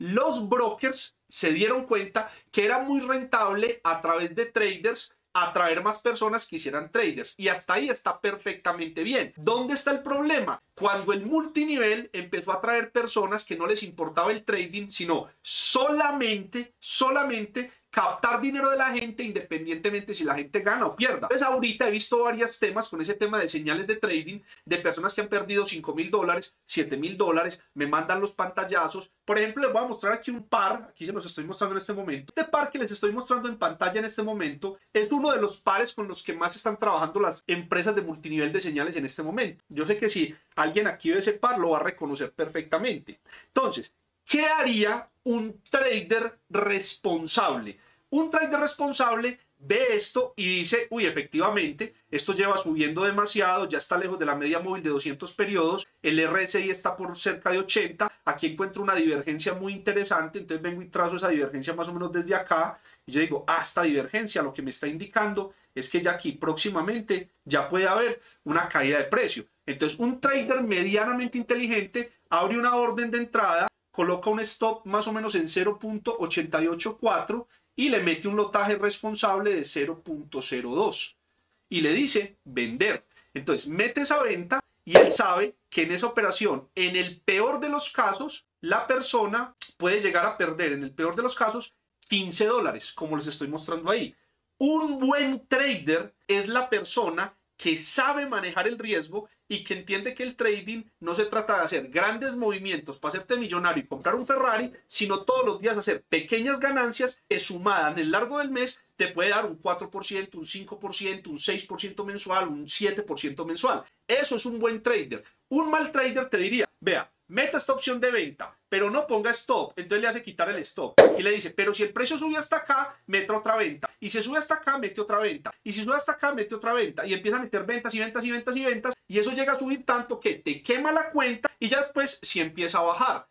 los brokers se dieron cuenta que era muy rentable a través de traders atraer más personas que hicieran traders. Y hasta ahí está perfectamente bien. ¿Dónde está el problema? Cuando el multinivel empezó a atraer personas que no les importaba el trading, sino solamente, solamente captar dinero de la gente independientemente si la gente gana o pierda. Entonces ahorita he visto varios temas con ese tema de señales de trading de personas que han perdido 5 mil dólares, 7 mil dólares, me mandan los pantallazos. Por ejemplo, les voy a mostrar aquí un par, aquí se los estoy mostrando en este momento. Este par que les estoy mostrando en pantalla en este momento es uno de los pares con los que más están trabajando las empresas de multinivel de señales en este momento. Yo sé que si alguien aquí ve ese par lo va a reconocer perfectamente. Entonces, ¿qué haría un trader responsable? Un trader responsable ve esto y dice, uy, efectivamente, esto lleva subiendo demasiado, ya está lejos de la media móvil de 200 periodos, el RSI está por cerca de 80, aquí encuentro una divergencia muy interesante, entonces vengo y trazo esa divergencia más o menos desde acá, y yo digo, ah, esta divergencia lo que me está indicando es que ya aquí próximamente ya puede haber una caída de precio. Entonces, un trader medianamente inteligente abre una orden de entrada, coloca un stop más o menos en 0.884 y le mete un lotaje responsable de 0.02 y le dice vender. Entonces mete esa venta y él sabe que en esa operación, en el peor de los casos, la persona puede llegar a perder, en el peor de los casos, 15 dólares, como les estoy mostrando ahí. Un buen trader es la persona que sabe manejar el riesgo y que entiende que el trading no se trata de hacer grandes movimientos para hacerte millonario y comprar un Ferrari, sino todos los días hacer pequeñas ganancias que sumadas en el largo del mes te puede dar un 4%, un 5%, un 6% mensual, un 7% mensual. Eso es un buen trader. Un mal trader te diría, vea, meta esta opción de venta, pero no ponga stop, entonces le hace quitar el stop y le dice, pero si el precio sube hasta acá, mete otra venta, y si sube hasta acá, mete otra venta, y si sube hasta acá, mete otra venta, y empieza a meter ventas y ventas y ventas y ventas, y eso llega a subir tanto que te quema la cuenta y ya después si empieza a bajar.